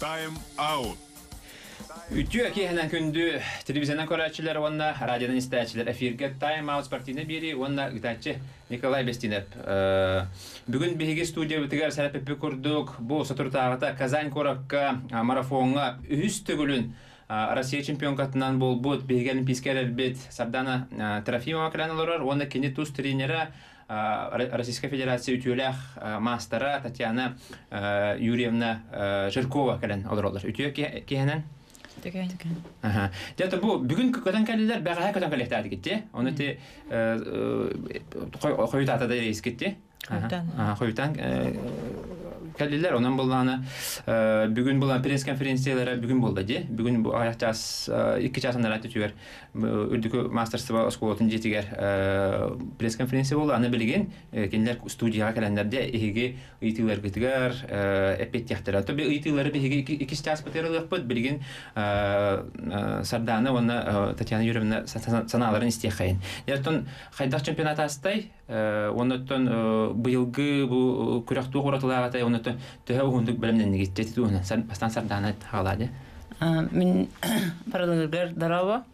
тайм-аут. Үтү әкеһенән күнді телевизионнан көрәчілер, онна радиодан истәчілер эфирге тайм-аут спортивны бери, онна үтәчі Николай Бестинеп. Бүгін беге студия бітігер сәрәпі пікірдік, бұл сатуртағыта Казань коракка марафонға үз түгілін Россия чемпионатынан бұл бұд беген пискерер бет Сардана Трофимова кранылырыр, онна кенет туз тренері а, Ро- Российская Федерация үтүләх а, мастера Татьяна а, Юрьевна а, Жиркова кален олоролар. Үтү киһенен Ага. Дәтә бу бүген көтән кәлләр бәгә көтән кәлләр тәди китте. Оны те хойта да рейс китте. Хойутан. Ага, хойутан кәлләр онан булганы бүген булган пресс конференциялары бүген булды ди. Бүген бу аяк час 2 часында рәт үтүгәр. Үрдүк мастерство школатын жетигәр пресс конференция булды. Аны билген кенләр студияга кәләндәрдә иге ыйтылар гитгәр эпет яхтыра. То бе ыйтылары биге 2 час бетерелек бит билген Сарданы оны Татьяна Юрьевна саналарын истехайын. Яртон хайдак чемпионат астай, Э, оннаттан э, быйылгы бу э, күрәктү оратылагатай оннаттан төһә уһундук белемнен нигитте туһунан сан бастан сарданы халаде мен параллелгер дарава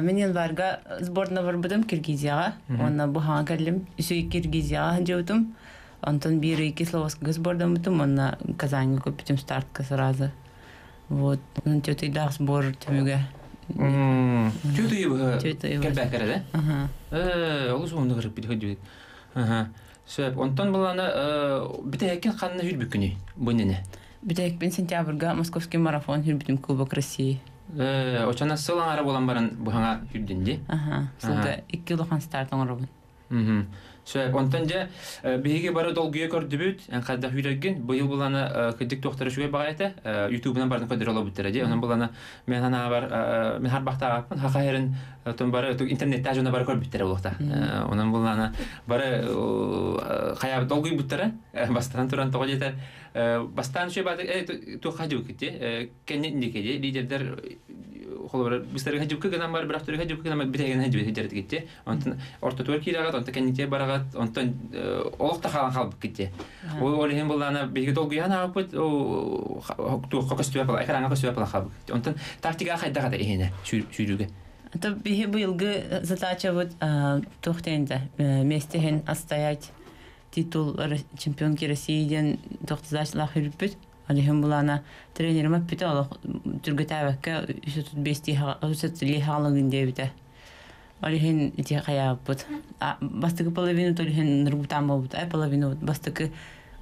мен январга сборна барбыдым киргизияга. Онна бухан келдим үсүй киргизияга жеутум онтон бир эки словоскага сбордан бутум онна казаньга көпүтүм стартка сразу вот тетый дах сбор түмүге Түйті ебі Түйті ебі. кәлбә кәрәді? Ага. Э, олыс онда кырып бит хөдү. Ага. Сөп, онтон буланы бите якен ханна хүрбүк күнү. Бунене. Битек мен сентябрга московский марафон хүрбүтүм Кубок России. Э, очана сылаң ара болан баран буһаңа хүрдүнди. Ага. Сылга 2 улахан старт оңробун. Мгм. Сөп, Онтан же э, биһиги бары долгүйө көрдүбүт, кадда бұл быйыл буланы э, кыдык доктора шугай багайта, ютубунан э, барын көдөр алып бүтөр же. Онун буланы мен ана бар, мен ар бакта апын, хака херин тон бары интернетте ажына бары көрүп бүтөр улукта. Онун буланы бары кая долгуй бүтөр, бастан тұран тогол жетер. Бастан шуй бады, ту хадук кете, кеннен дикеде лидерлер холор бистер хаджу кыгынан бар, бирак түрү хаджу кыгынан битеген хаджу хеджер китти. Онтон орто тур кирагат, онтон кенните барагат, онтон олукта халан халбык китти. Ой олehen буланы биги долгуй хана апыт, о ту кокостуя бала, экранга костуя бала халбык. Онтон тактика хайдага да эхене шүрүгө. Это бихи быйылгы задача вот тухтенде местехен отстоять титул р- чемпионки России тохтазачлах хүрпүт. Алихим булана тренерим аппит алах түргөтәбәккә 305 300 халыгын дебите. Алихин ити хаябыт. А бастыгы половину толихин ныргутам болбут. А половину вот бастыгы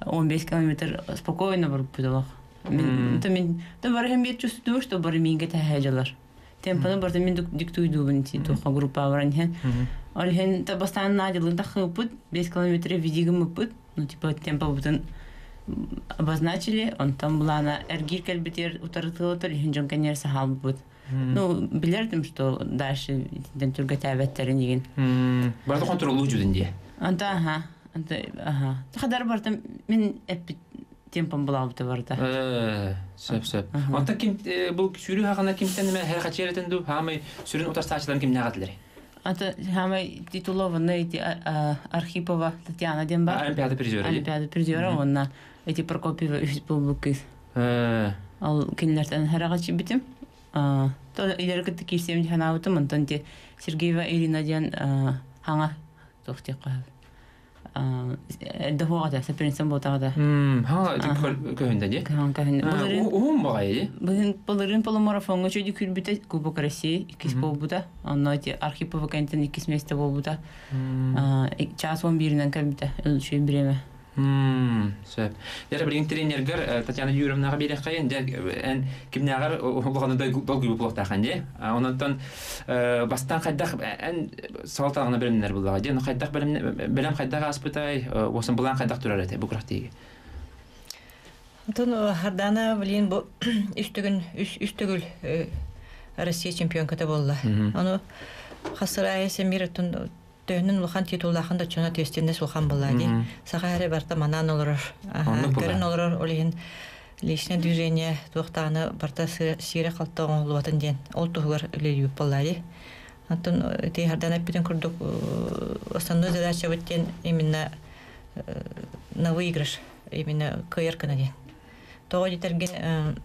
15 километр спокойно барып алах. Мен то мен то барым бит чувствую, что барым минге тәһәҗәләр. Темпаны барда мен диктуйду бун ти тоха группа баран хен. Алихин та бастан надилын тахыпыт 5 километр видигим ыпыт. Ну типа темпа бутын обозначили, он там была на эргир кальбитер утарытылы то лихин жон конечно сахал бут. Ну, билердим, что дальше ден түргәтәбәттәрен деген. Барды контролу жүдүнде. Анда, ага, анда, ага. Хадар бардым, мен эппит темпом була бута барда. Э, сөп сөп. Онта ким бу сүрү хагына кимтен мен хер хачеретен ду, хамай сүрүн утарстачларын ким нагатлары. Анда хамай титулованная эти а- а, Архипова Татьяна Демба. Олимпиада призеры. Олимпиада призера, онна эти Прокопьева республикы. Э, Ал кинләртән һәрәгә чибитем. А, то иләргә тикисем дигән авытым, онтан те Сергеева Ирина дигән а, хаңа тохтык. А, дәһуга да сәпринсен ботага. Хм, ха, көһөндә ди. Кан кан. Буларын Уум багай. Бүгін буларын полумарафонга чөйди күрбүтә Кубок России икис болбута. Анна те Архипова кантен икис месте болбута. А, час 11-нән кәлбүтә. Ул шуй биреме. Хм, сөп. Яра бир тренергер Татьяна Юрьевнага бирә кайын, дә эн кимнәгәр улганы да долгый булып таган ди. Оннан бастан кайдак эн салтагына белемнәр булга ди. Кайдак белем белем кайдак аспытай, осын булган кайдак турар әйтә бу крахтыгы. Тон хардана блин бу үстүгүн үстүгүл Россия чемпионката болла. Аны хасыра эсем бир тон төһүнүн улхан титуллахан да чона тестенде сулхан булла ди. Сага эре барта манан олорор. Гырын олорор олин личное движение тухтаны барта сире калта оңлуатын ден. Ол тугар лелип булла ди. Антон э, ти хардан апитен курдук э, основной задача вот тен именно на э, выигрыш именно кыркына ден. Тогы дитерген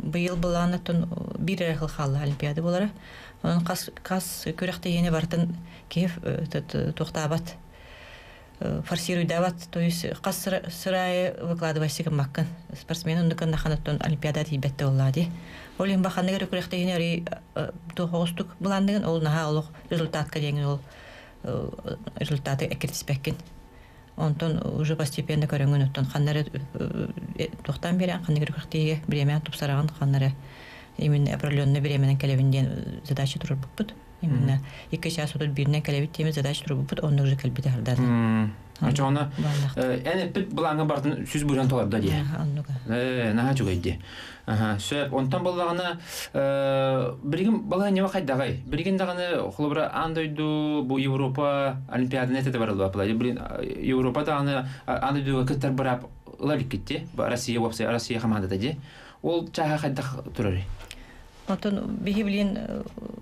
быйыл буланы тон бир эрхал олимпиада болара онын қас, қас э, көрақты ене бартын кеф э, э, тоқтабат форсируй дават то есть қас кас сырае выкладывайсыгын маккын спортсмен ундукан наханаттон олимпиада тийбетте оллади ол им көрақты ене ри тухогустук буландыгын ол наха олук результатка деген ол результаты экертиспеккин онтон уже постепенно көрөңүн оттон ханнары тоқтан берен ханнары күрэхтееге бремен тупсараган ханнары именно определенный временен келебинден задача турар буппут именно екі час отут биринен келебит теме задача турар буппут оннук же келбите хардады Ачоны әне пит бартын сүз буран толарда ди. оннуга Э, наха чугайди. Аха, сөп онтан боллаганы э биригин бала кайдагай. Биригин андойду бу Европа олимпиада нете барылды апла. Бирин Европа даганы андойду кеттер барап лалик кетти. Россия вапсы Россия ди. Ол чаха турар. онтон биһи билин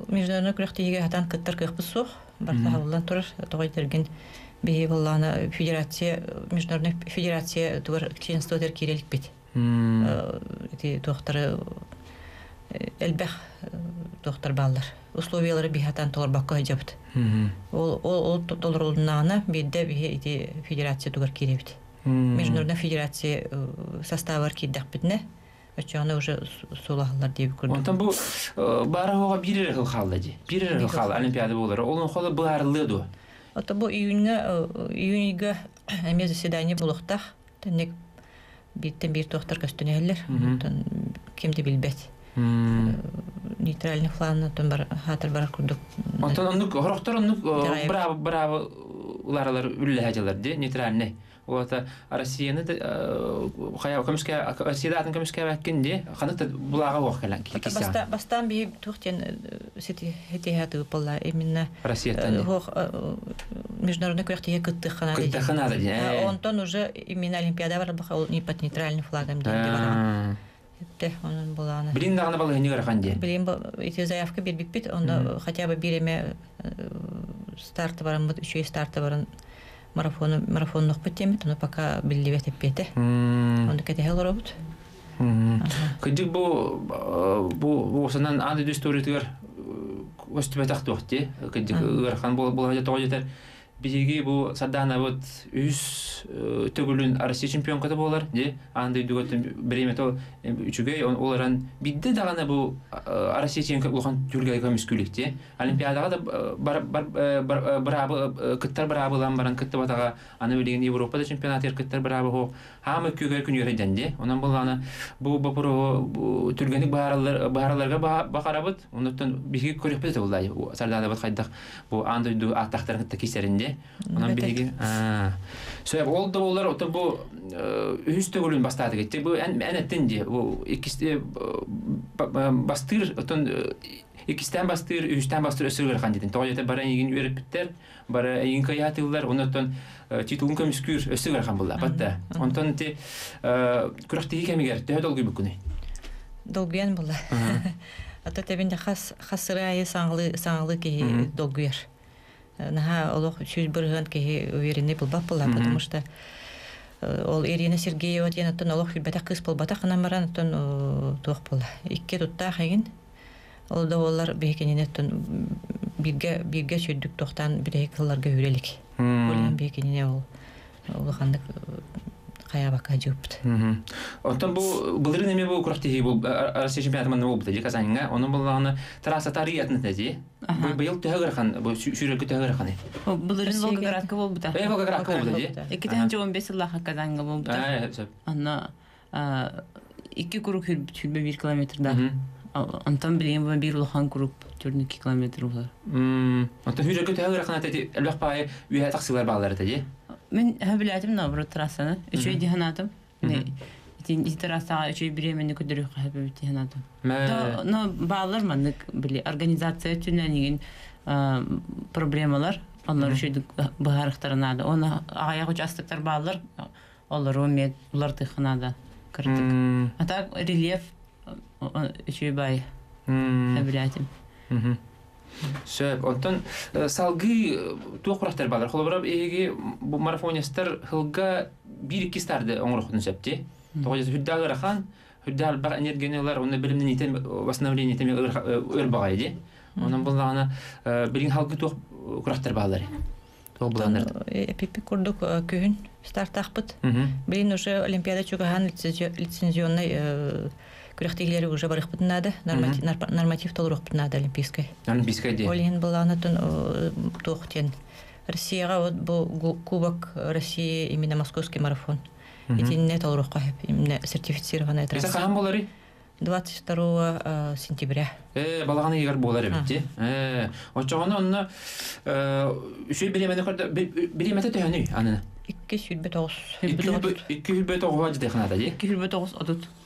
международный күрәхтәге хатан кыттар кыхпы сух барта хавлан турар тогой терген биһи болланы федерация международный федерация тугар членство тер кирелик бит эти тохтары элбэх тохтар баллар условиялары бихатан толар бакка жабыт ол ол ол толорулунаана бидде биһи эти федерация тугар киребит международная федерация составы кирдак битне Очаны уже сулахлар дип күрдүм. Онтан бу бара хога бирер хыл халда ди. Бирер хыл хал олимпиада болар. Ол холы барлы ду. Ото бу июньгә июньгә эме заседание булыктах. Тенек биттен бир тохтар көстөнәләр. Онтан кимди билбет. Нейтральный флан тон бар хатыр бар күрдүк. Онтан онук хорохтор онук браво браво уларлар үлле хаҗалар ди. Нейтральный. Вот Россияны хая көмүскә Россияда атын көмүскә бәккән ди. Ханыкта булага вак калан Баста бастан би тухтен сити хете хаты полла именно Россиядан. хох международный күрәхтәге кытты хана ди. Кытты хана ди. Онтон уже именно олимпиада бар баха ул не под нейтральным флагом ди бар. Те онун буланы. Билин дагына бала не гархан ди. Билин бу эти заявка бир бит онда хотя бы биреме старты барам, үчөй старты баран марафону марафоннох бетемит, но пока билли ветепете. Он кете хелоробут. Кыдык бу бу бу санан аны дүстөрүтгөр өстүбө тактыкты. Кыдык ырхан бул бул хажат бизиги бу саддаанабыт үс төгүлүн россия чемпионкада болар же андай дүгөтүн бремето үчүгөй оларан бидде дагана бу россия чемпион улхан түргай көмүскүлүк же олимпиадага да барабы кыттар барабылан баран кытты батага аны билген европада чемпионат эр кыттар барабы хок хамы көгөр күн көрөйден же онан булана бу бапуро түргеник баараларга бакарабыт ондуктан бизге көрөкпөт булдай сардаанабыт кайдак бу андойду аттактарын кистеринде кисеринде. Онан биги Сөйп ол да олар ота бу үз төгүлүн бастады кетти. Бу әнеттен ди. Бу икисте бастыр отон икистен бастыр, үстен бастыр өсөргөр хан дидин. Тоҗете бара еген үреп биттер, бара еген каятылар, онтон титулун көмүскүр өсөргөр хан булла. Батта. Онтон ти күрәхти кемигер төһө долгы бүкүнү. Долгуян булла. Ата тебинде хас хасырайы саңлы саңлы ки долгуяр. Наха олох сүз бырган ки уверенный булбап булла, потому что ол Ирина Сергеева деген аттан олох билбата кыз болбата ханан баран аттан туох булла. Икке тутта хагин. Ол да олар бекенен аттан бирге бирге сөйдүк тохтан бирек кылларга хүрелик. Олан бекенене ол ол хандык кая бака жупт. Онтон бу былыры неме бу курахти бу Россия чемпионаты мана болду ди Казанга. Onun булганы трасса тарихатын теди. Бу быйыл төгөр хан, бу сүрөлгө төгөр хан. Булырын Волгоградка болбута. Э, Волгоградка болду ди. 2015 жылга Казанга болбута. Э, сөп. Анна iki kurup hülbe bir kilometrda. Антон билген бу бир улхан kurup 4 километр булар. Мм, онтон сүрөлгө төгөр хан теди. Элбак бай үйе таксилар балары Мен хәбиләтем на трассаны. Үчөй диһанатым. Тин итерасага үчөй бремени көдөрү хәбе диһанатым. Но баалар мандык били организация проблемалар. Олар üçün baharıqtarına Оны Ona ağaya uçastıklar bağlar. Onlar o med, сөп онтон э, салгы э, туохурахтар балар холобурап эһиги бу марафонистер хылга бир икки старды оңорохун Тоғыз тогыз хүддагырахан хүддал бак энергиялар уны билимден итем восстановление итем өрбага э, Оның онун буллагана билин халгы туох курахтар балар эпипи курдук күһүн стартахпыт. Билин уже олимпиада чугахан лицензионный Күрәхтегеләре уже барых бутнады, норматив норматив толырук бутнады олимпийской. Олимпийской ди. Олин буланы тон э, тохтен. Россияга вот бу кубок России именно московский марафон. Эти не толырук кайып, именно сертифицированная трасса. Это кам булары? 22 сентября. Э, балаганы егер болар битти. Э, очаганы онны э, үшөй беремени көрдө, беремете төһөнүй аны. 2 сүлбөт огыз. 2 сүлбөт огыз. 2 сүлбөт огыз. 2 сүлбөт огыз.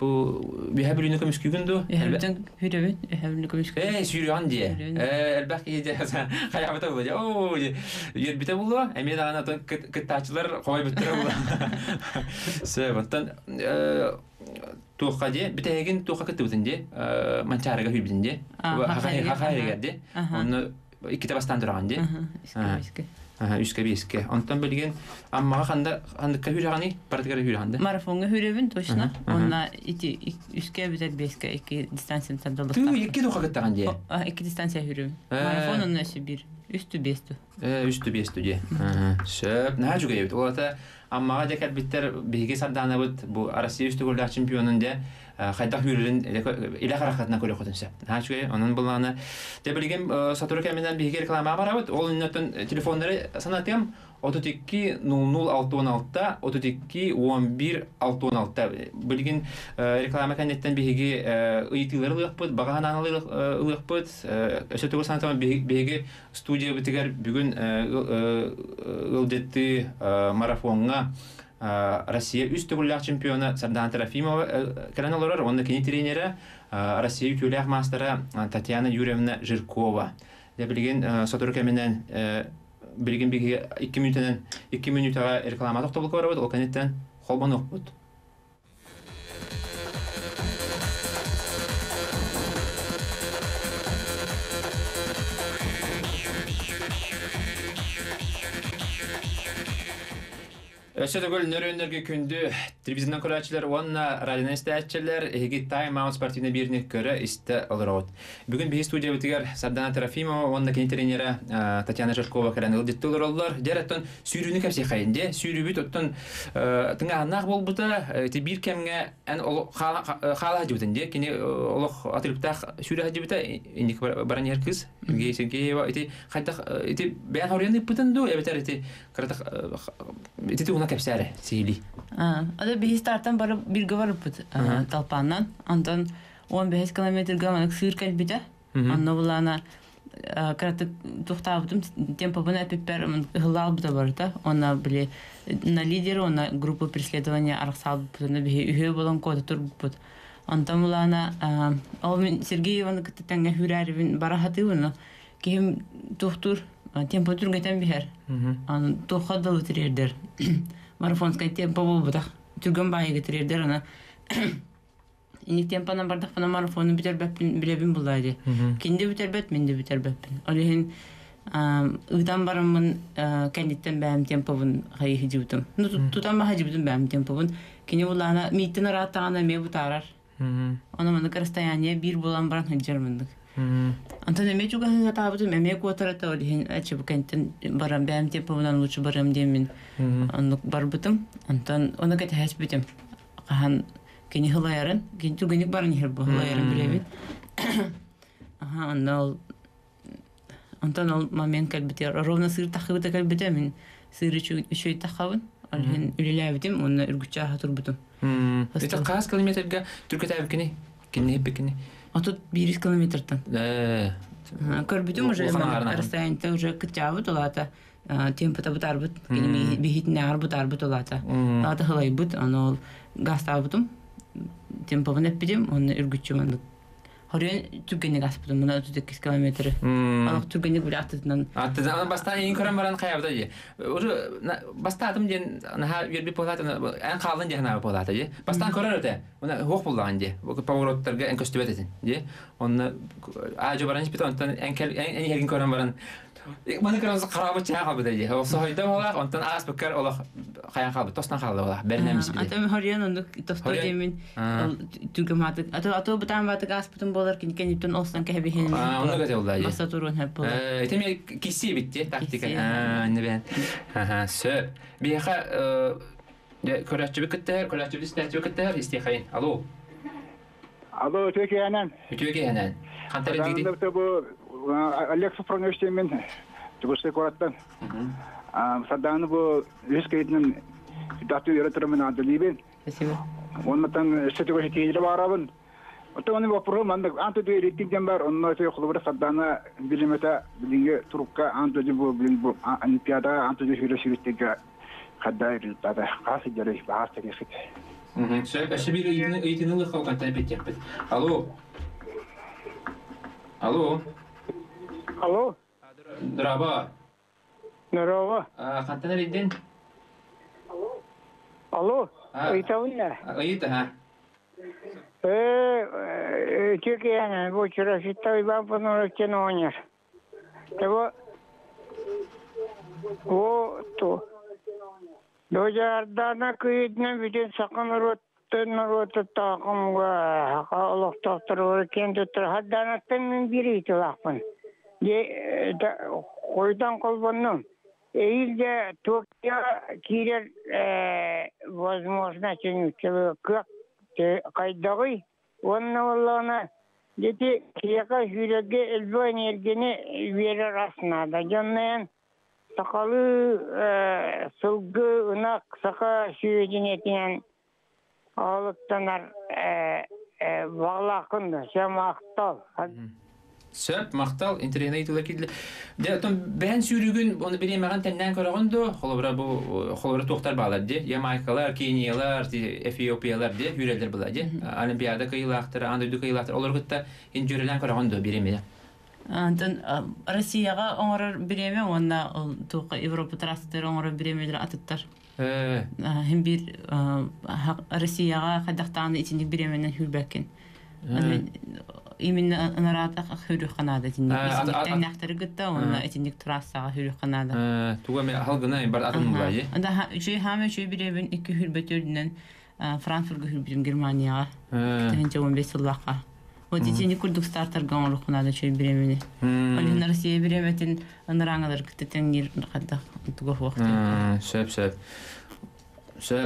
бу bir häbirine kömüş gügün do. Häbirden hürevin häbirine kömüş. Ey sürüyan diye. Elbek iyice hayabata buldu. Oo yer bite buldu. Emi de ana kıttaçlar koy bitire buldu. Sebaptan ха, diye bite hegin tuğqa kıttı bitin diye. Mançaraga hür bitin diye. Hakayra geldi. Onu iki tabastan duran diye икки табастан турган ди. Аха, иске, иске. Аха, үскә биске. Онтан белген аммага ханда ханда кәһүрәгәни, партигәр хүрәгәнде. Марафонга хүребин точно. Аха, аха. Онна ити үскә битер бескә ике дистанция Ту тадылыкта. икки туха кыттаган ди. А, ике дистанция хүребин. Э. Марафон онна өсө бир. Үстү бестү. Э, үстү бестү ди. Аха. Шәп, нә жүгә бит. Олата аммага дәкәт биттер биге сарданы бит бу Россия үстү гөлдә чемпионын де хайда хүрүрен илә харакатына күрә хотынса. Нә жүгә onun буланы. Дә белгән сатуры кәменнән биге реклама бар бит. Ол иннәтен телефоннары санатым 32 00 32 11 616 билген реклама кәннәттән биге ыйтылыр лыгпыт, баган аналык лыгпыт, өсө тугы санатам биге студия битигәр бүген ылдетти марафонга э, Э, Россия үст түгілләк чемпионы Сардан Трофимова э, кәрән оларар, онны кені тренері э, Россия үтіләк мастера Татьяна Юрьевна Жиркова. Дә білген сотыр кәменен білген бігі 2 минутынан 2 минутаға рекламатық тобылқы бар ол кәнеттен қолбан оқпыт. Өсө дөгөл нөрөнөргө күндү телевизиондан көрәчеләр, онна радионан истәчеләр, эги тайм аут спортивный бирне көрә истә алырот. Бүген бе студия битгәр Сардана Трофимова, онда кини тренеры э, Татьяна Жиркова кәрән ылдыттылар аллар. Дәрәттән сүйрүне кәпсе хайынде, сүйрү бит оттан тыңа аннак бул бута, ти бир кемгә ан ол хала җүтенде, кини олох атылыпта сүйрү җибетә, инде баран яр кыз, Сергей Сергеева, ити хатта ити бән хорыны бутынды, эбетер ити кырата ити туна кәпсәре сили. А, ада бихи стартан бары бирге барып бит Аха. талпаннан. Антон 15 километрга мана сыр кәлбидә. Мгм. Анна булана караты тухтабытым темпо бына пеппер хылал бута барта. Она били на лидер, она группа преследования арсал бутына бихи үһө болон кода тур бут. Антон булана ал мен Сергееваны кыттанга хүрәрбин барахаты уны. Кем тухтур темпо тургайтан бихер. Мгм. Аны тохадыл тирердер. Марафонская темпо болбута. Түргөн байыгы тирердер ана. Иник темпанан бардак бана марафону битербеппин билебин булайды. Мгм. Кинде битербет, менде битербеппин. Олехин ыдан барымын кәнеттен бәм темповын хайы жибутум. Ну тутан баха жибутум бәм темповын. Кине булана миттен араттагана ме бутарар. Мгм. Оны маны расстояние бир булан баран хаджармындык. Мгм. Антон эме чуга хыга табытым эме куатарата олехин ачы бу кәнттен барам бәм темповынан лучше барам демин. Мгм. Онлук барбытым. Антон оны кете хэс битим. Кахан кини хылаярын, кини тургеник барын хер бу хылаярын Мм. билебит. Аха, онда ол Антон ол момент кәлбите ровно сыр тахыбыта кәлбите мен сыры үшөй тахабын. Алхин үлеләбитим, оны үргүчә хатурбутум. Мм. Хостел. Это кас километрга түркәтә бикини. Кине А тут бирис километр-то. Көр бүтүм уже расстояние уже кытябыт олата. Темпыта бұт арбыт, келеме бехетіне арбыт арбыт олата. Алата хылай бұт, аны ол газ табытым. Темпығын әппедем, оны үргітчі Хорен түгенник аспытын, мына 38 километр. Алак түгенник биле аттынан. Атты ана бастан ин көрәм баран каябда ди. Уже бастадым ден на верби полат ан калын ден на полат ди. Бастан көрәр өтә. Мына хок булган ди. Бу повороттарга эн көстүбәт этин ди. Онны ажы баран спитон эн кел эн ягин көрәм баран. Мана көрәм карабы чаа кабы ди. Осы хайда бала онтан ас бекер ола каян кабы тостан калды бала. Бернемис биде. Атам хорен онды тосто Хорен? демин А. түгем аты. Аты аты бутан баты аспытын болар кин кен иптен олсан кәбе хен. А, онда гәтә булды ди. Маса турун хәп болар. Э, это мне киси битти тактика. Киси, А, не бен. Ага, сө. Биха э де көрәчү бикеттер, көрәчү бистәчү бикеттер, истихайн. Алло. Алло, теке анан. Үтүгө ханан. Хантар диди. Дандыр бу Олег Сафронович мен Тубусты кораттан. А саданы бу рискейтнен дату йөрөтөрмен адылыбен. Спасибо. Оннан сетеге тийле барабын. Отоны вопрос манда анты дүй рейтингден бар, онно те клубда саданы билимета билинге турукка анты бу билин бу олимпиада анты дүй хиросиртеге кадай результаты. Касы жарый баас тегесит. Мгм. Сө, әші бір ыйтыны лық қалған тәпет тәпет. Алло. Алло. Алло, Драба. Здорово. А, хатта рейдин? Алло. Алло. Ыйта унна? Ыйта, ха. Э, чекена, вчера О, то. Дожа ардана кыйдна сакын роттын ротты тақымға. Аллах тақтыры кен тұтыр. Хадданаттан мен бирейті лақпын. Де, қойдан қолбанным. Э, Илде Токио кирер э, возможно ченю человек кайдагы онна воллана дети кека жүрөкке элбой энергияны берер аснада жоннан сакалы э, сылгы унак сака сүйөженетинен алыктанар бағлақын шамақтал Сөп, мақтал, интернет айтыла кидлі. Де, отон бән сүйрігін, оны беремеген тәннен көріғын до, холобра бұл, холобра тоқтар бағалар, де, Ямайкалар, Кениялар, де, Эфиопиялар, де, хүрелдер бұла, де, Олимпиада кыйлақтыр, андойду кыйлақтыр, олар күтті, ен жүрелен көріғын до, береме. Антон Россияга оңорор биреме, онна ол тука Европа трассатыр оңорор биремедер атыттар. Э, Хем бир Россияга хадактаны ичиндик биременен хүрбәккен. Именно нарата хүрүх канада тиндик. А, ат- ат- Тәннәхтер гытта, онна ичиндик трассага хүрүх канада. туға мен халғына бар атын бұла, де. Анда үчөй хаме үчөй биребин ики хүрбөтөрүнөн Франкфуртга хүрбүрүм Германияга. Э, Тенче 15 сыллакка. Вот ичиндик курдук стартарга оңорух канада үчөй биремени. м, Олин Россия биреметин ыныраңалар кыттен нир кадда тугох вакыт. э, Сөп, сөп.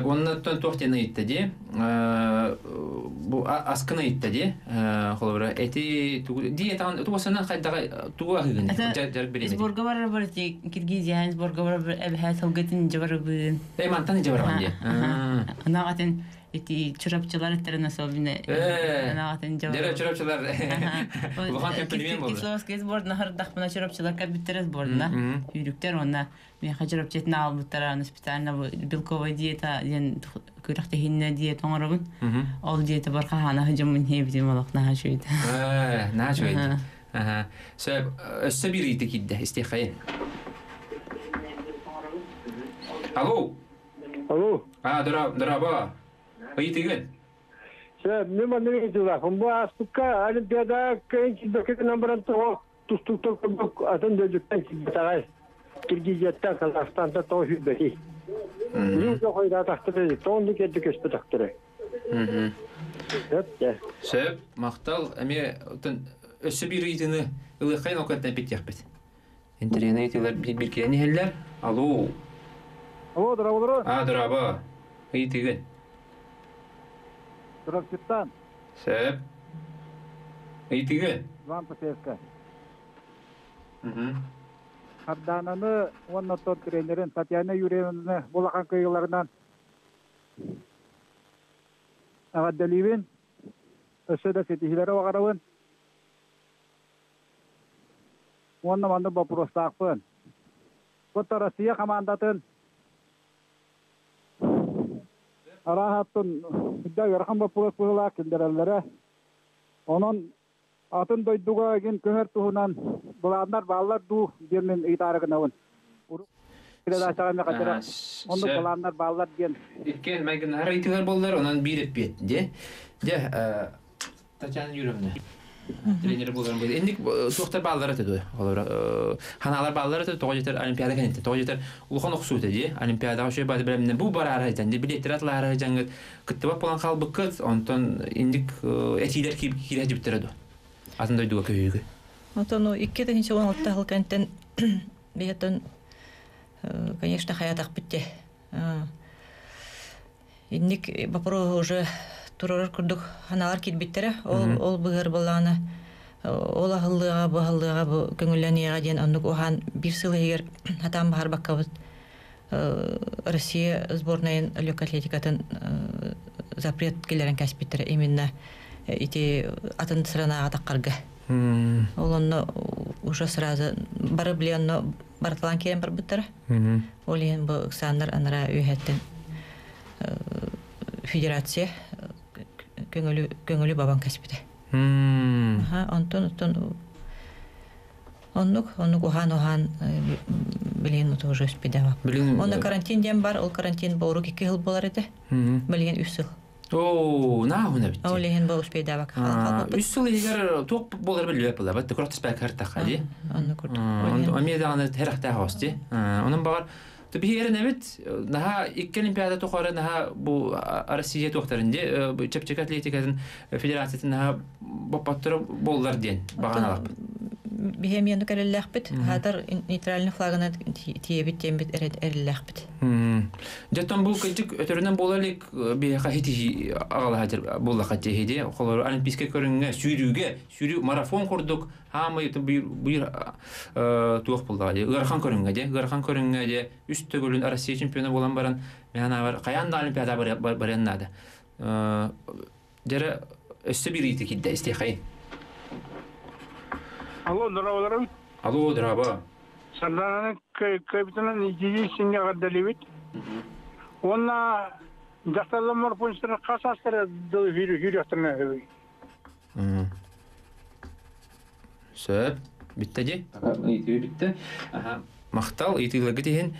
Оннаттан тохтена иттеде, э, бу аскына иттеде, э, холобра. Эти диетан туасана хайдага туа хыгын. жарып бере. Изборга барар бар ти Киргизия, изборга барар эбхат хавгатын жабар бу. Эймантан жабар банде. эти чурапчылар эттерен особенно. Э, Анагатын жабар. Дәрі чұрапчылар. Бұған кемпілмен болды. Кисловский сборна хардах бына чурапчылар кабиттер сборна. Мгм. Юрюктер онна мен хачурапчетін албыттар аны специально бу белковая диета ден күрәхтә хинне диета оңорабын. Мгм. Ол диета бар хана хҗымын хебидем алак на хашуйда. Э, на жойд. Ага. Ага. Сөп, өссө бир ите кидде, истихайын. Алло. Алло. А, дыра, дыраба. Айтыгын. Сэ мен мандыгы тыла. Хумба аскука олимпиада кэн кибек номерын то тустук то кубок атын дөжүктен кибетагай. Киргизияттан Казахстанда то хүбэй. Нью жо хойда тахтыры, тонды кедик эшпе мақтал, әме өсі бір яқпет. Үйтілер бір А, Здравствуйте, Сөп. Ыйтыгын. Иван Пасевка. Мгм. Хардананы онна тот тренерин Татьяна Юрьевна Булахан кыйыларынан Агаддаливин Өсөдө сетихилери вагарабын. Онна манды вопростакпын. Кота Россия командатын Арахаттын үдә ярхан вопрос була килдерәләре. Onun атын дойдуга ген көңөр туһунан буланнар баллар ду демен ыйтарыгынабын Передачага катара. Онда Сөп. буланнар баллар ген Иккен мәген ара итүләр булдылар, онан биреп бет, де. Де, э, Татьяна Юрьевна. тренер булган бу. Энди тохтар баллары төтө. Алар э, ханалар баллары төтө тоҗа җитәр олимпиада кенте. Тоҗа җитәр улхан уксу төди. Олимпиада ошо бады белән бу барар әйтән. Ди билетләр атлары җаңгы кыттып булган халбы конечно бапро уже турар курдук ханалар китбиттере. Ол ол быгыр баланы ол ахыллыга бу ахыллыга бу көңүлләнияга ден оннук охан бир сыл егер хатан бахар баккабыт Россия сборная легкой атлетикатын э, запрет келерен кәсбиттере именно э, ити атын сыранага таккарга. Ол онно уже сразу бары биле онно барталан керен бар буттара. Ол ен бу сандар анара үйһәттен федерация э, көңөлү көңөлү бабан кәсбите. Ага, онтон онтон оннук оннук ухан ухан билен тоже спидава. Билен Онда карантин дем бар, ол карантин борук ике жыл болар иде. Билен үс жыл. О, на хуна бит. Ол ен бо спидава Үс сыл егер топ болар билбеп була. Бат крот спек харта хади. Онны күрдүк. Америкада аны терахта хости. Онун багар то би ерен эмит наха икки олимпиада тухары наха бу россия тухтарынде чепчек атлетикадын федерациятын наха боп баттыры болдар ден баганалак. Бихемиянды кәрелләхбит, хатар нейтральный флагына тиебит тембит эрелләхбит. Жаттан бу кычык өтөрүнөн болалык би хахити агала хатыр болла хатти хеди, холор олимпийский көрүнгө сүйрүүгө, сүйрүү марафон курдук, хамы бир бир туох булда. Гархан көрүнгө де, гархан көрүнгө де үст төгөлүн Россия чемпиону болан баран мен бар каянда олимпиада баряннада. Жара өссө бир ити кидде истехай. алло нұрабаларым алло драба сардананың капитанын единственный гадалевит онна жактарда морпунстар касастар жүрөктөрүнө сөп битти же битти битте. Аха. Мактал итүләргә тиһен.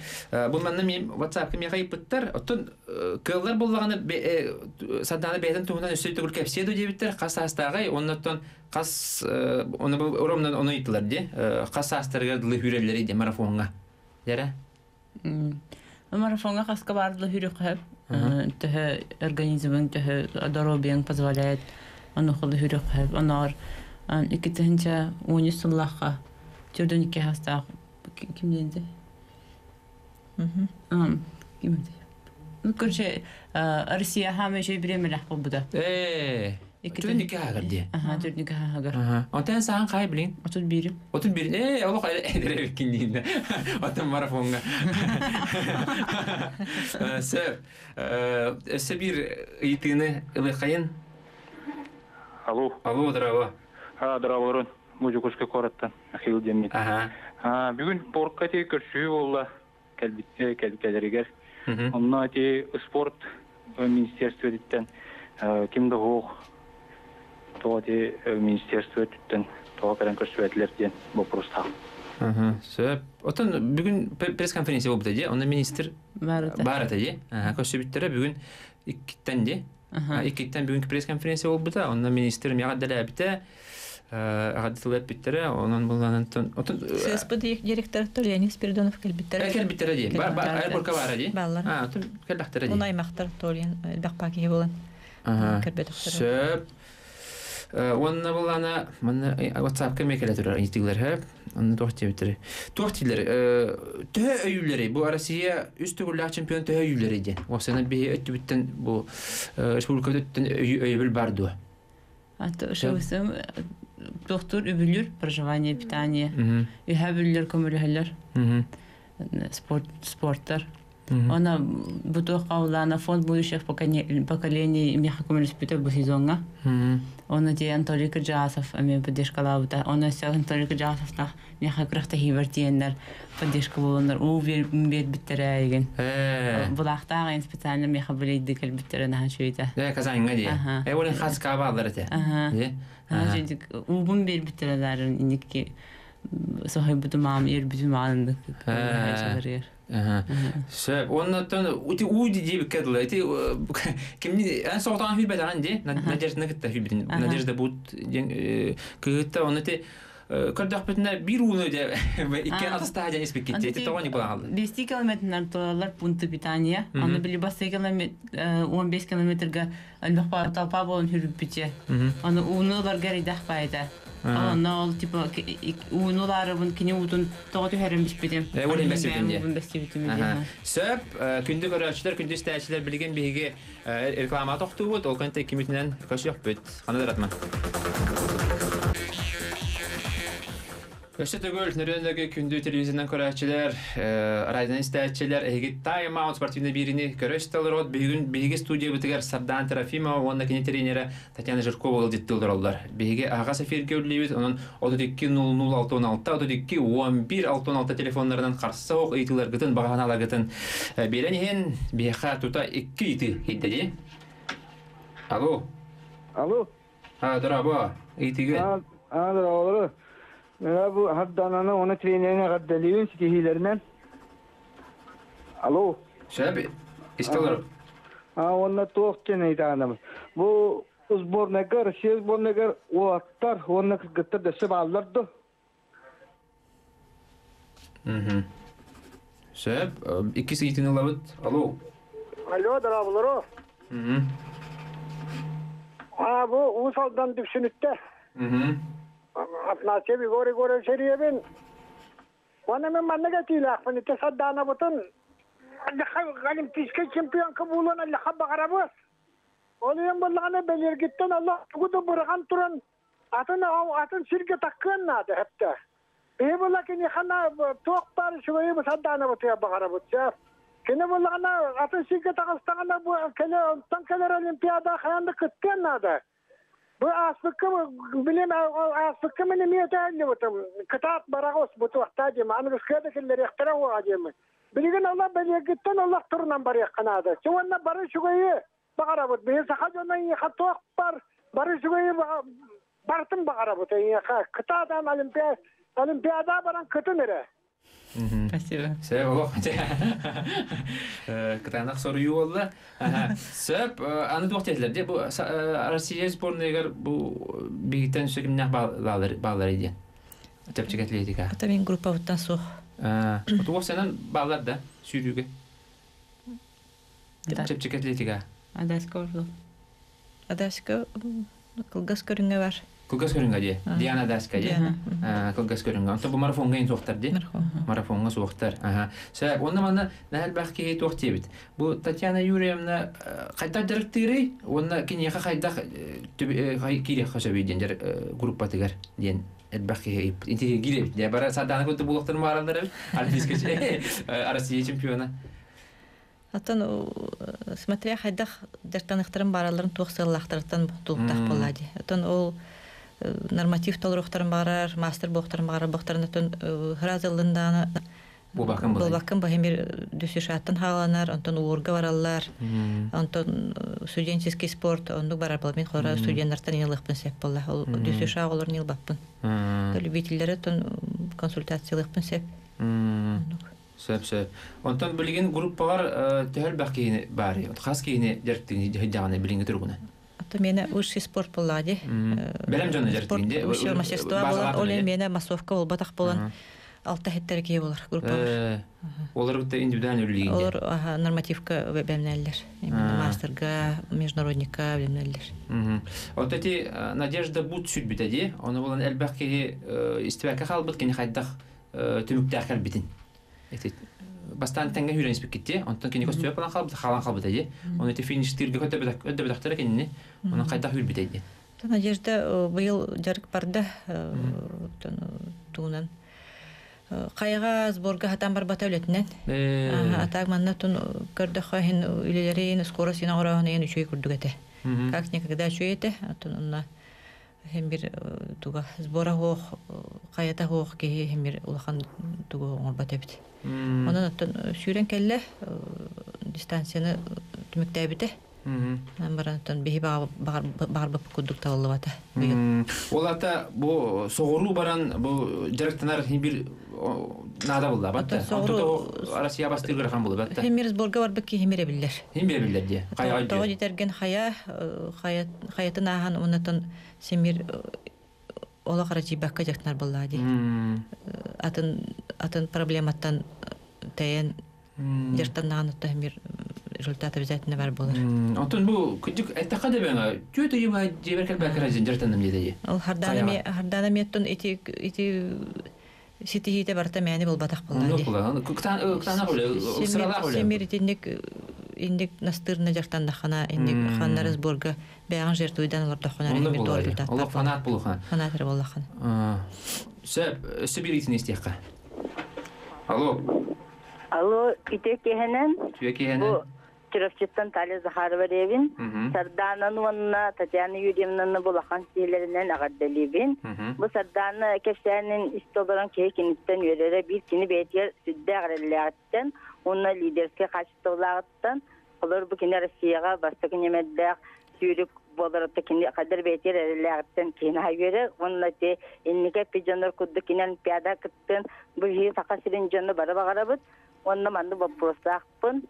Бу мәннән мин WhatsApp-ка мига ипттер. Оттон кыллар буллаганы саданы бәйтен туһунан өстә түгел кәпсиде дибиттер. Касастагы оннан кас оны бу урамнан оны итләр ди. Касастырга диле хүрәләр иде марафонга. Яра? Марафонга каска барды хүрүк хэп. Төһө организмың төһө здоровьең позволяет аны хылы хүрүк хэп. Анар икитенче 13 сыллахка төрдөн ике хаста ким денди? Ам, ким денди? Ну, короче, Россия хаме жей биремелах буда. Э. Икитен ике хагар ди. Аха, төрдөн ике хагар. Аха. Онтан сан кай билин? Отут бирим. Отун бир. Э, оло кай эдере киндинде. Отун марафонга. Сөп. Э, өсө бир итини ылы кайын. Алло, Алло, драво. а здорово, Мужикушка кораттан Ахил Демин. Ага. бүгүн спортка ти көрсүү болла келбитте онно ти спорт министерство диттен кимди хуук тоо ти министерство түттен тоо каран көрсөбөтүлер диен вопроста сөп отон бүгүн пресс конференция болбута же онда министр баарыта же көрсөбүттере бүгүн иккиттен де иккиттен бүгүнкү пресс конференция болбута онда министр мягадалабите далабите агадытылып биттере, онун булганын отун ССП директор Толеник Спиридонов келбиттер. Әкел биттере ди. Бар бар Келбиттер. аэропортка бара ди. Баллар. А, отун келдактер ди. Он аймактар Толен бакпаки болан. Ага. Кербетоктор. Сөп. Онна булана, мана WhatsApp-ка мекеле турар инстиглер һәп. Онны тохти битер. Тохтилер, тө өйләре бу Россия үстү гүлләр чемпион тө өйләре ди. Осына би өттү биттен бу республикада өттен өйбел барды. Аты шыбысым доктор үбүлүр, проживание, питание. Мгм. Үһә бүллер көмөлөһөлөр. Мгм. Спорт спорттар. Она бутух каулана фонд будущих поконе- поколений мехакумулиспитов bu сезонга. оны те Анатолий Каджасов ами поддержка лабыта, оны все Анатолий Каджасовта неха кырахта хибер тиендер поддержка болондар, у бет биттере еген. Булахта ген специально меха биттере нахан шуйта. Хас ер Ага. Сөп, оннан ути уди дип кедл. Эти кимни ан соғтан хил бәдән ди. Надежда нәкәттә хил бит. Ага. Надежда бут кытта оны те Кырдак битне бир уны де ике Ага. атыста хаҗа испек китте. Эти тоғаны була алды. 10 километрнар толалар пункты питания. Аны били басса километр 15 километрга албақпа толпа болон хүрүп бите. Аны унулар гаридах байда. Аны ол типа унулары бун кини утун тоготу хэрем биспедем. Э, олен бәсибитим де. Бәсибитим Ага. де. Сөп, күндө көрәчләр, күндө стәчләр билген биге реклама тоқту бут, ол көнтә кимитнән көчөк бит. Аны Көші түгіл, нөрендегі күнді телевизиондан көрәтчілер, радион істәтчілер, әйгі тайм аут спортивны біріні көрәш талыр от, бейгі студия бітігер Сардан Терафимова, онда кене тренері Татьяна Жиркова ол диттілдір олдар. Бейгі аға сәфер көрлейбіз, оның 32-00-616, 32-11-616 телефонларынан қарсы оқ ейтілер гітін, бағана ала гітін. Берен ен, бейха тута 2 еті хейдеді. Алло, Алло. а, дұра, ба, ейтігі. Aa, Merhaba, هبدانانا ona treyneğine gaddeliyon sikihilerinden. Alo. Şabi, istiyorum. Ha, onunla tohtene idanım. Bu uzbornagar, şey uzbornagar oattar, onunla kırgıttır da sıvallardı. Hı hı. Şab, iki seyitini lavıt. Alo. Alo, darabılar o. Hı hı. Ha, bu Ulusal'dan düşünütte. Hı hı. अपना भी गोरे गोरे शरीय बिन оны мен манна гатила ахмани тасаддана бутун аллаха галим тишке чемпион кабулун аллаха багарабыз оны ем болганы белергиттен алла гуду бурган туран атын атын сирге таккан нады хатта бе болакин хана тоқ бар шугай басаддана бутуя багарабыз жа кине болгана атын сирге тагыстагана бу келе тан келер олимпиада хаянды кыткен нады Bu aspıkkı bilim aspıkkı mı nemiye tağlı butum. Kıtaat baragos bu tuhtacım. Anı kıskıda killeri ihtira o acım. Bilgin Allah beli gittin Allah turundan bari kanadı. Çuvanna bari şugayı bakara but. Bir sahac ondan yıka tuğuk bar. Bari şugayı bartın bakara but. Kıtaadan olimpiyat olimpiyada baran kıtı nere? Мгм. Спасибо. Сөп, оқ. Кытанақ сорую болды. Аха. Сөп, аны дуақ тетілер. Де, бұл Россия сборныйгар бұл бейгіттен сөкімнәқ бағалар еді. Тәпчік атлетика. Это мен группа вот тасу. Туғақ сенен бағалар да, сүйрюге. Да. Тәпчік атлетика. Ада скоро. Адаска кылгас көрүнгө бар. Кылгас көрінға де. Диана Даска де. Диана, Кылгас көрінға. Онта бұл марафонға ең соқтар де. Мархум. марафонга суохтар. Ага. Сәбәп, онда мана нәһәл бәхки туох тибит. Бу Татьяна Юрьевна кайта директори, онда кинеха кайда кай кире хашабиден дер группа тигер ден. Элбәхки интиге гире. Я бара садана күтү булыктыр маралдар. Алфискече Россия чемпиона. Атын э, смотря хайдах дертанықтарын бараларын туақсыллақтырыттан тултақ Мм. болады. Атын ол э, норматив толырықтарын барар, мастер боқтарын барар, боқтарын атын хразылынданы Бу бакын Бұл булай. бакын бахемир дүсүшаттан хааланар, онтон уурга бараллар, онтон э, студенческий спорт, ондук барар балмен хора студенттартан инылыхпын сеп болла. Ол дүсүшә олар нил баппын. Любительләре тон консультациялыхпын сеп. Сөп сөп. Онтан билген группалар төһәл бәхки бар. Хас кейне директини җаганы билген тургуна. Ата мене высший спорт боллади. Белем жана директинде. Высшее мастерство болан, оле мене массовка бол батак болан. Алта хеттер кие болар группа. Олар бит индивидуальный үлгенде. Олар аха, нормативка бәмнәлләр. Мастерга, международника бәмнәлләр. Мгм. Вот эти э, Надежда бут сүт бит әди. Оны булан әлбәки истибәкә халбыт кини хайдах түмүктә хәл битин. Эти бастан тәнгә хүрән испек китте. Онтан кини костюм булан халбыт халан халбыт әди. Оны эти финиш тирге көтә бит өдә бит ахтара кини. Оны хайдах хүл бит әди. Та Надежда э, быйыл жарык барда э, тон, туунан Кайга сборга хатан барбата өлетинен. Э, Атак манна тун көрдөх хин үлелерин скоро сина орахын ен үчөй күрдүгете. Как никогда чуете, атун онна хем бир э, туга сбора хох каята хох ки хем бир улахан туга орбата бит. Онан оттон э, э, дистанцияны э, түмүктәбите. Барантан бихи барбап кудук табылыбата. Ол ата бу баран бу жарактанар бир нада булды абатта. Соғыру Россия бастыргыр хан бар биллер. Хемире биллер ди. Айды. kaya хая хая хаятын онатан семир э, ола қара жибакка жактар боллади. М, Атын атын проблематтан э, таян м, жартан нағанытта хемир результат обязательно бар болар. м, Антон бу күдүк эттака да беңа. Түтө юба жебер кел бакра жартанам диде. Ол хардана ме хардана меттон ити ити ситихите барта мәни бол батак Ну боллади. кула. Куктан куктана буле. Сырала буле. Семир итинник индик настырна жактан дахана индик Мм. ханнар сборга бәган жертуйдан олар дахана Онда хемир булды. результат. Ол фанат булухан. Фанатыр боллахан. Сөп, сөбиритин истияка. Алло, Алло, ите кехенен, түйе бу киһенен. Чировчиттан Таля Захарова Ревин, Мгм. Сарданан уанна Татьяна Юрьевнаны булахан сийлеринен агардалибин. Мгм. Бу Сарданы кепсәнин истолорон кейкиниттен йөрәре бир кини бетер сүддә агрелләттен, онна лидерскә качтылагыттан, олар бу кини Россияга бастык немәддә сүйрүк боларытты кини кадер бетер эрелләттен кини хайгере, онна те иннике пиҗаныр кудды кини олимпиада кыттын, бу хи сакасырын җанны бара багарабыт, онна манды вопросакпын.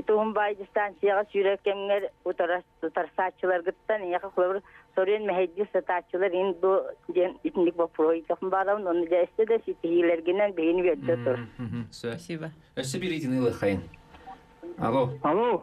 Итуым бай дистанцияға сүйрәккәңер утарсачылар гыттан яка кылыр сорен мәһәҗи сатачылар ин бу ден итник бу проектын барам оны да эсте да ситилергенен бейни берде тур. Мгм. Сө. Спасибо. Сөбиритин илы хайын. Алло, Алло,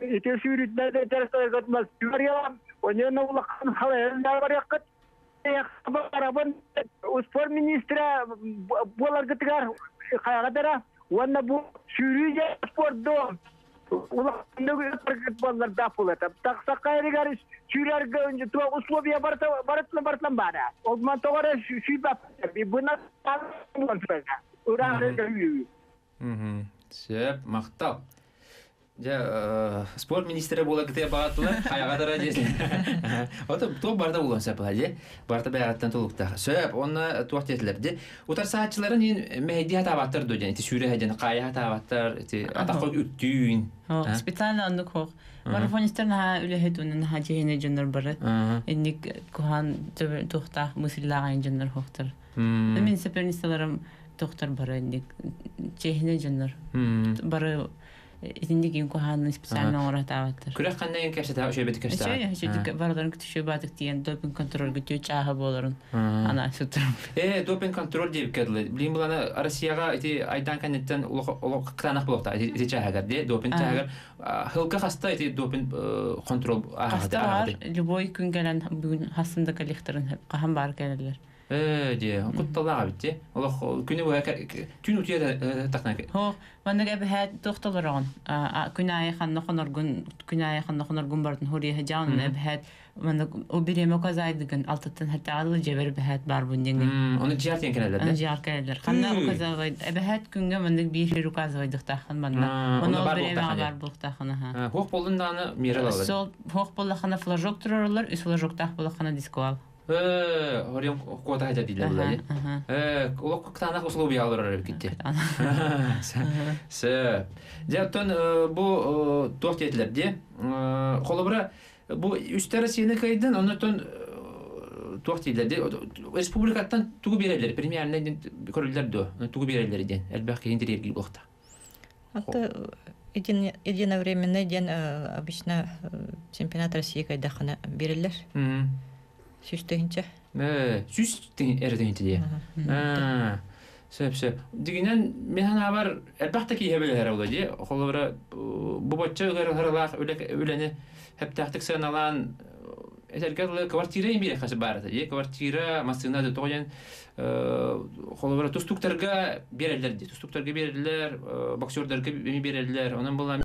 ите сүйрүтмәде спорт министра болар гытыгар дара уанна бу сүйрү же спортдо улакканда да булата таксак кайрыгар сүйрәр то условия барта баратна бартан бара тогара сүйбәп буна ура Мхм. Сеп. regalı Мгм. Сөп, мактап. Ja, спорт министрі бола кіте бағаттылар, қайғадыра десін. Ота, то барда болған сөп ғалде, барда бәғаттан толықта. Сөп, оны туақ етілер де. Утар саатчыларын ен мәйді хатабаттар дойден, ити сүйре хәден, қайы хатабаттар, ити атаққа үттүйін. О, специально андык хох. Марафонистер на үлехет унун на жеһене жоннор бары. Эник кухан тухта мусиллаган жоннор хохтар. Мен сепернисталарым тохтар бары эник жеһене жоннор. Бары Этинdik ин кухан специально оратаваттар. Күрек қандай ен кәші тағы шөбеті кәші Эче, эче бардарын күтүшө батык диен допинг контроль күтү чаха болорун. Ана сутурум. Э, допинг контроль деп кәділі. Білейін бұланы Россияға ити айдан кәнеттен ұлық қытанақ болықта, ити чағагар де, допинг чағагар. Хылға қаста ити допинг контроль Аста бар, любой күн келен бүгүн хасында коллекторын кахан бар келелер. де кутталага битти күні күнү буга түн утия такна ке хо маннага бе тохталарон күн ай ханна хоноргун күн ай ханна хоноргун бардын хури хажан бе манна о биреме казайдыгын алтыттан хатта алып жебер бе бар бундин оны жар тен келелер да жар келелер ханна казагы бе күнгө манна бир хер казайдыкта хан манна оны бар булта хана ха хох болдун сол хана флажок дискуал Орем кота хотя били лали. Лок как танах услуги алыр китте. Сэ. Дятон бу де қолы бұра бу үстері сені кайдан онотон э, туақ дейлерде республикаттан тугу берерлер де көрерлер де тугу берелер ден әлбәк кейіндер ергіл болықта Алты э, единовременный ден э, обычно чемпионат России кайда хана берерлер кайдахана берилер. Сүстөгүнчө. Сүз әрді енті де. Сөп, сөп. Дигенен мен хана бар әлбәттә ки һәбеләр ул ди. Холора бу бачча гөр хырлах үләне хәптәхтик саналан Эсергәле квартира имбире хәсе бар ди. Квартира машина да тоян холора тустуктарга бирәләр ди. Тустуктарга бирәләр, боксерларга бирәләр. Онан була